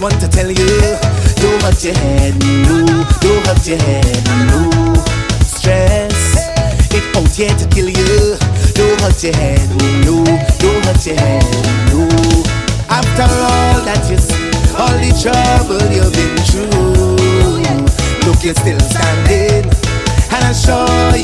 just want to tell you, don't hurt your head, no, don't hurt your head, no. Stress, it out here to kill you. Don't hurt your head, no, don't hurt your head, no. After all that you see, all the trouble you've been through, look, you're still standing, and I'm sure